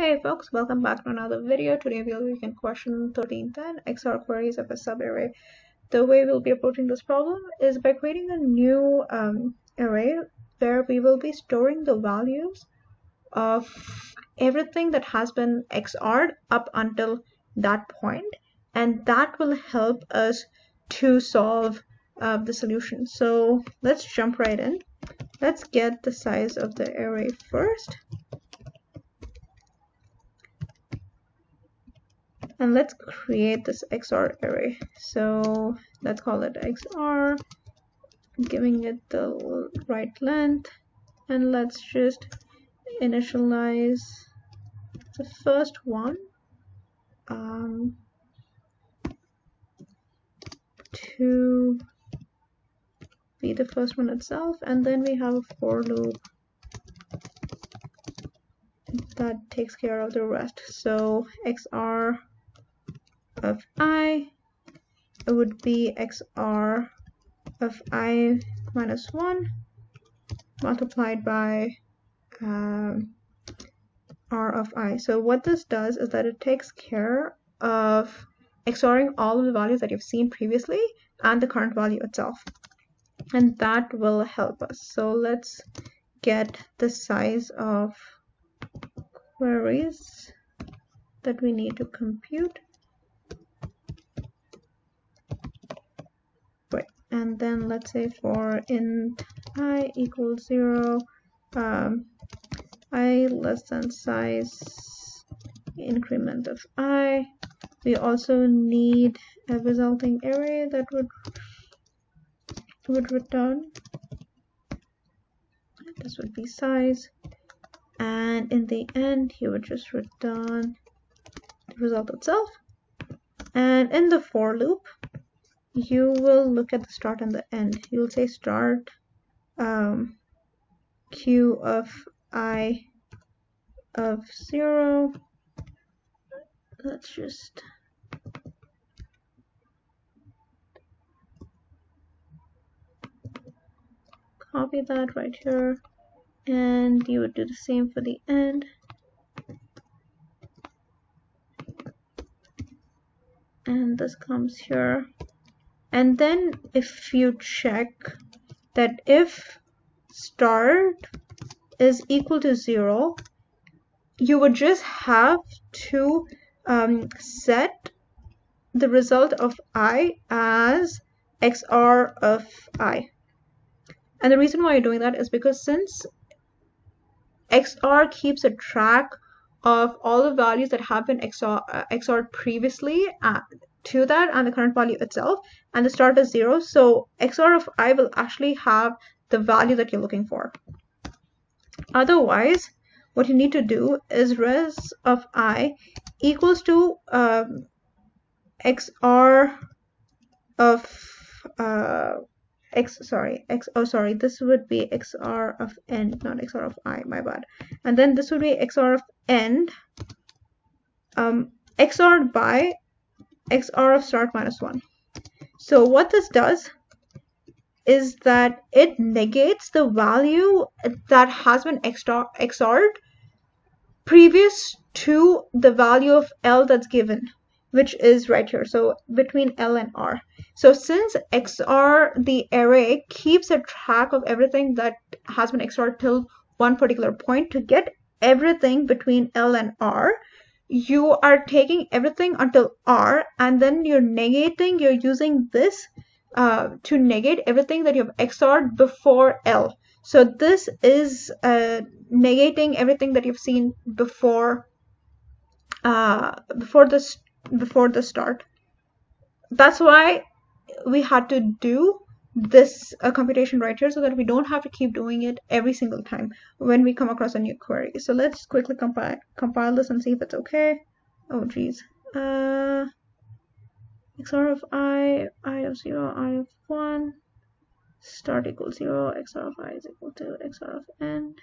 Hey folks, welcome back to another video. Today we'll be looking question 1310, XOR queries of a subarray. The way we'll be approaching this problem is by creating a new um, array where we will be storing the values of everything that has been XORed up until that point and that will help us to solve uh, the solution. So let's jump right in. Let's get the size of the array first. And let's create this XR array. So let's call it XR, giving it the right length, and let's just initialize the first one um, to be the first one itself, and then we have a for loop that takes care of the rest. So XOR of i it would be xr of i minus 1 multiplied by um, r of i. So what this does is that it takes care of XORing all of the values that you've seen previously and the current value itself. And that will help us. So let's get the size of queries that we need to compute. And then let's say for int i equals 0 um, i less than size increment of i we also need a resulting array that would would return. This would be size. And in the end you would just return the result itself. And in the for loop you will look at the start and the end. You'll say start um, q of i of 0. Let's just copy that right here and you would do the same for the end. And this comes here and then if you check that if start is equal to zero you would just have to um, set the result of i as xr of i. And the reason why you're doing that is because since xr keeps a track of all the values that have been XOR, uh, previously uh, to that and the current value itself and the start is zero. So XOR of i will actually have the value that you're looking for. Otherwise what you need to do is res of i equals to um, XOR of uh, x sorry x oh sorry this would be xr of n not xr of i my bad. And then this would be xr of n um xr'd by xr of start minus 1. So what this does is that it negates the value that has been XORed previous to the value of L that's given, which is right here. So between L and R. So since XR, the array keeps a track of everything that has been XORed till one particular point to get everything between L and R, you are taking everything until R and then you're negating, you're using this uh, to negate everything that you've XORed before L. So this is uh, negating everything that you've seen before uh, before this before the start. That's why we had to do this uh, computation right here so that we don't have to keep doing it every single time when we come across a new query. So let's quickly compile compile this and see if it's okay. Oh geez. Uh, XOR of i, i of 0, i of 1, start equals 0, XR of i is equal to XOR of n,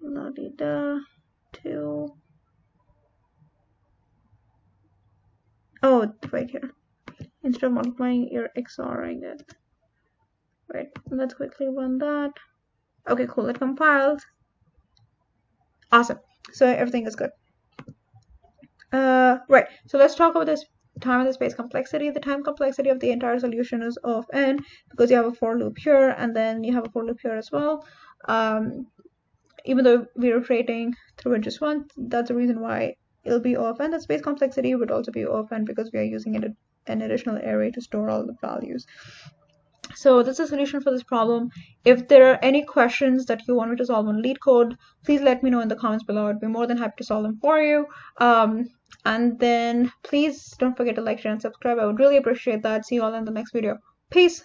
la di da, 2. Oh, right here instead of multiplying you're XORing it right let's quickly run that. Okay cool it compiled. Awesome so everything is good. Uh, right so let's talk about this time and the space complexity. The time complexity of the entire solution is of n because you have a for loop here and then you have a for loop here as well. Um, even though we're iterating through it just once that's the reason why it'll be of n. The space complexity would also be of n because we are using it an additional array to store all the values so that's the solution for this problem. If there are any questions that you want me to solve on LeetCode, please let me know in the comments below. I'd be more than happy to solve them for you. Um, and then please don't forget to like, share, and subscribe. I would really appreciate that. See you all in the next video. Peace.